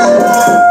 Música